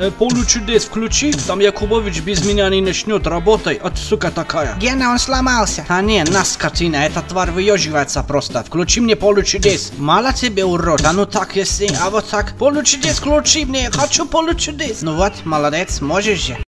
Э, Получудес включи, там Якубович без меня не начнет работай, от сука такая. Гена, он сломался. А не, на скотина, эта тварь выеживается просто. Включи мне получудес. Мало тебе, урод. А ну так, если, а вот так. Получудес включи мне, Хочу хочу получудес. Ну вот, молодец, можешь же.